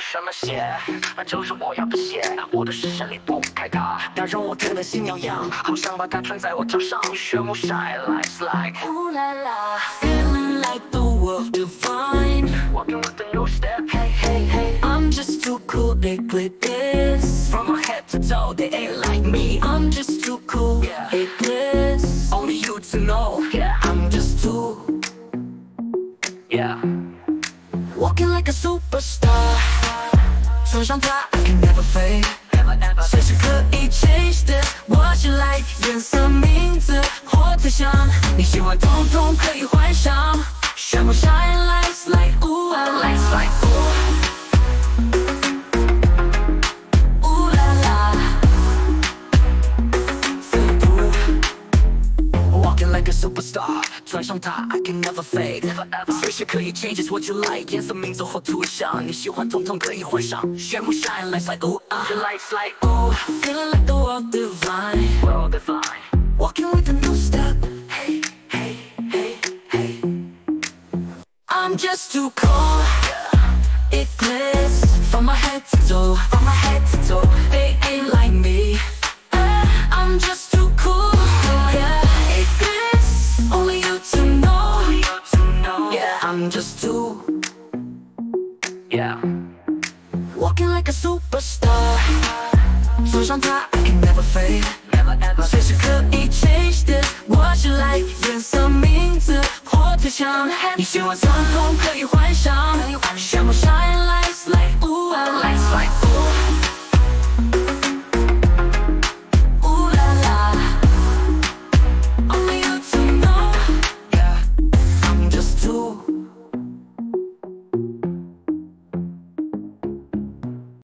是什么鞋？就是我要的鞋。我的视线里躲不开它，它让我变得心痒痒，好想把它穿在我脚上。炫目晒来 slide。Ooh la la。Feeling like the world divine. Walking with the new step. Hey hey hey. I'm just too cool, iGlitzs. From my head to toe, they ain't like me. I'm just too cool, yeah. they this. Only you to know. I'm just too. Yeah. Walking like a superstar. 穿上它，I can never fade。随时可以 change the what you like，颜色、名字或头像，你喜欢统统可以换上，炫目闪。like a superstar. I can never fade，随时可以 change is what you like，颜色、名字或图像，你喜欢统统可以换上。炫目 shine like ah. like oh ah，the lights like feeling like the world divine. Walking with a new step, hey hey hey hey. I'm just too cold，iGlitzs from my head。yeah. walking like a superstar 穿上它 I can never fade Never, ever. 随时可以 change this What you like 颜色、名字或对象，你喜欢统统可以换上。